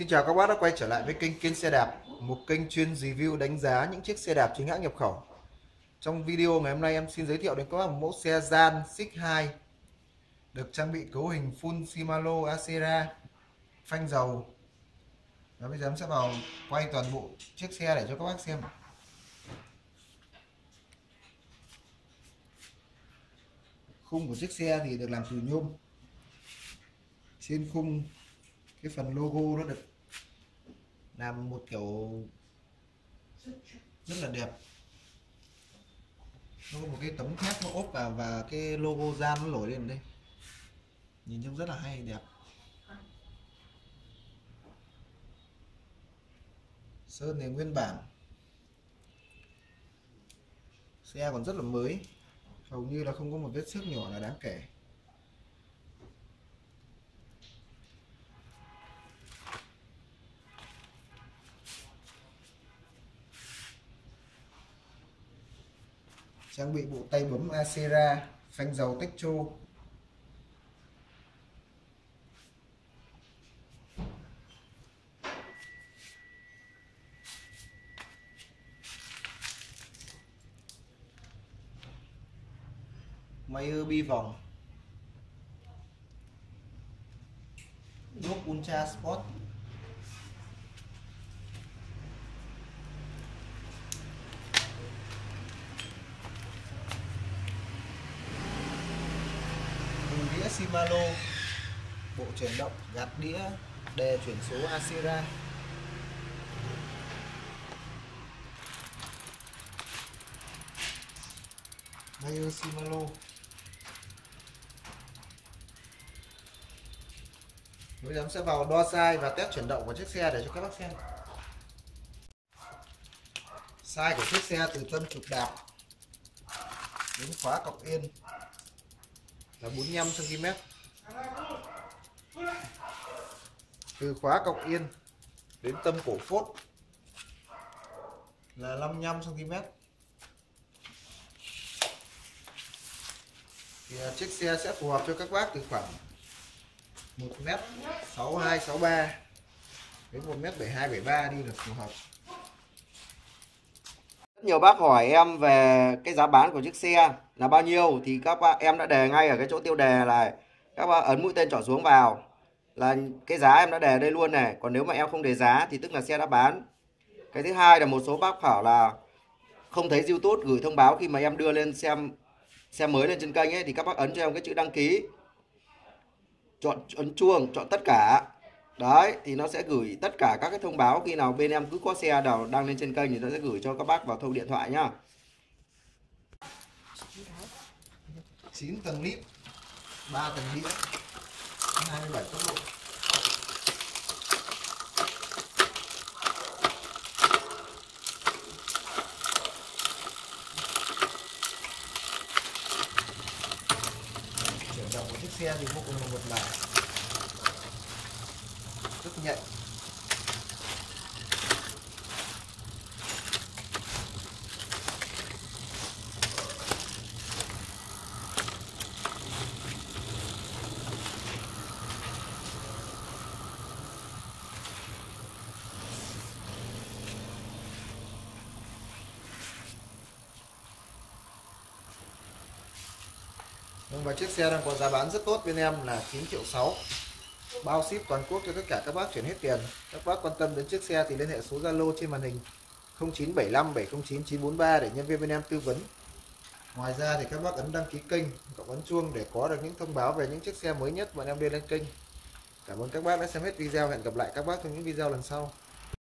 Xin chào các bác đã quay trở lại với kênh Kiên Xe Đạp, Một kênh chuyên review đánh giá những chiếc xe đạp chính hãng nhập khẩu. Trong video ngày hôm nay em xin giới thiệu đến các bác một mẫu xe Gian Six 2 Được trang bị cấu hình full Shimano Acera, Phanh dầu. Và bây giờ em sẽ vào quay toàn bộ chiếc xe để cho các bác xem Khung của chiếc xe thì được làm từ nhôm. Trên khung cái phần logo nó được làm một kiểu rất là đẹp. Nó có một cái tấm thép nó ốp vào và cái logo gian nó nổi lên đây. Nhìn trông rất là hay, đẹp. Sơn này nguyên bản. Xe còn rất là mới. Hầu như là không có một vết xước nhỏ là đáng kể. Trang bị bộ tay bấm Acera, phanh dầu Techo máy bi vòng. Lốp Ultra Sport đĩa Shimano. Bộ chuyển động gạt đĩa đề chuyển số Asira. Mayo Shimano. Bây giờ sẽ vào đo size và test chuyển động của chiếc xe để cho các bác xem. Size của chiếc xe từ tâm trục đạp đến khóa cọc yên là 45 cm từ khóa cọc yên đến tâm cổ phốt là 55 cm thì à, chiếc xe sẽ phù hợp cho các bác từ khoảng 1 m 62 63 đến 1 m 72 73 đi là phù hợp rất nhiều bác hỏi em về cái giá bán của chiếc xe là bao nhiêu, thì các bác em đã đề ngay ở cái chỗ tiêu đề là các bác ấn mũi tên chọn xuống vào là cái giá em đã đề đây luôn này. Còn nếu mà em không đề giá thì tức là xe đã bán. Cái thứ hai là một số bác bảo là không thấy youtube gửi thông báo khi mà em đưa lên xem xe mới lên trên kênh ấy, thì các bác ấn cho em cái chữ đăng ký, chọn, ấn chuông, chọn tất cả đấy, thì nó sẽ gửi tất cả các cái thông báo khi nào bên em cứ có xe nào đăng lên trên kênh thì nó sẽ gửi cho các bác vào thông điện thoại nhá. 9 tầng lip 3 tầng đĩa 27 tốc độ. Chuyển động của chiếc xe thì vô cùng là một là rất nhạy. Vâng, và chiếc xe đang có giá bán rất tốt. Bên em là 9 triệu 6 bao ship toàn quốc cho tất cả các bác chuyển hết tiền. Các bác quan tâm đến chiếc xe thì liên hệ số Zalo trên màn hình 0975 709 943 để nhân viên bên em tư vấn. Ngoài ra thì các bác ấn đăng ký kênh cộng ấn chuông để có được những thông báo về những chiếc xe mới nhất bọn em đưa lên kênh. Cảm ơn các bác đã xem hết video. Hẹn gặp lại các bác trong những video lần sau.